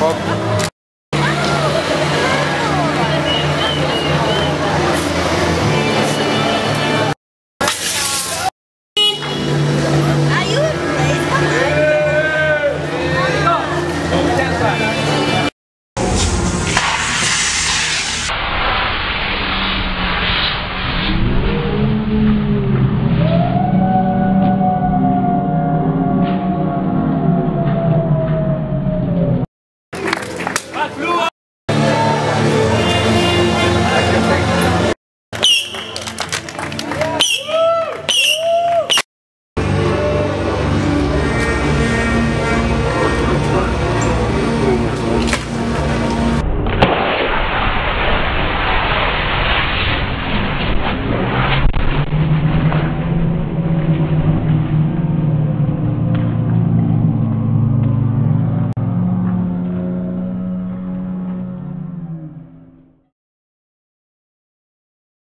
Hop. Blue!